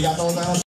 They got no nine.